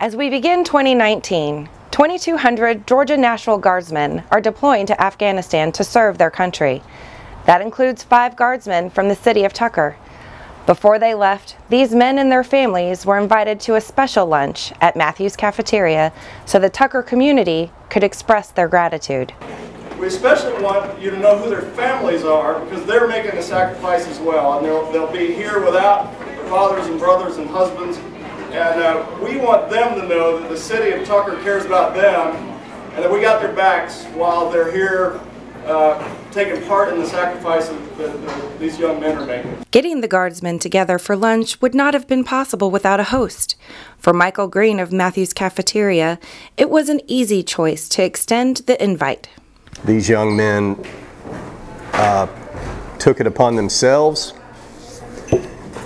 As we begin 2019, 2,200 Georgia National Guardsmen are deploying to Afghanistan to serve their country. That includes five guardsmen from the city of Tucker. Before they left, these men and their families were invited to a special lunch at Matthews Cafeteria so the Tucker community could express their gratitude. We especially want you to know who their families are because they're making a sacrifice as well and they'll, they'll be here without fathers and brothers and husbands and uh, we want them to know that the city of Tucker cares about them and that we got their backs while they're here uh, taking part in the sacrifice that, these young men are making. Getting the guardsmen together for lunch would not have been possible without a host. For Michael Green of Matthews Cafeteria, it was an easy choice to extend the invite. These young men uh, took it upon themselves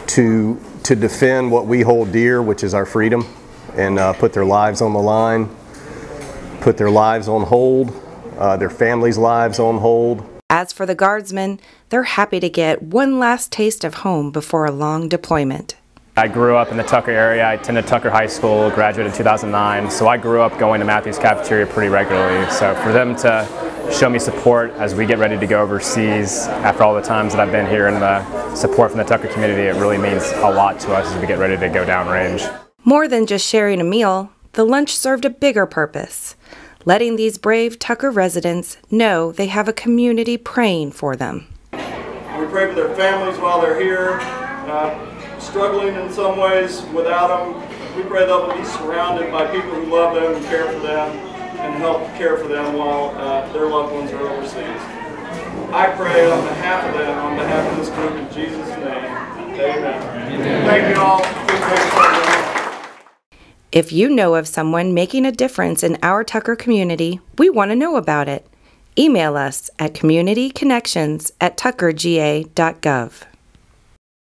to to defend what we hold dear, which is our freedom, and uh, put their lives on the line, put their lives on hold, uh, their families' lives on hold. As for the guardsmen, they're happy to get one last taste of home before a long deployment. I grew up in the Tucker area. I attended Tucker High School, graduated in 2009, so I grew up going to Matthews Cafeteria pretty regularly. So for them to show me support as we get ready to go overseas after all the times that I've been here and the support from the Tucker community, it really means a lot to us as we get ready to go downrange. More than just sharing a meal, the lunch served a bigger purpose, letting these brave Tucker residents know they have a community praying for them. We pray for their families while they're here, uh, struggling in some ways without them. We pray they'll be surrounded by people who love them and care for them and help care for them while uh, their loved ones are overseas. I pray on behalf of them, on behalf of this group, in Jesus' name. Amen. Amen. Thank you all. If you know of someone making a difference in our Tucker community, we want to know about it. Email us at communityconnections at tuckerga.gov.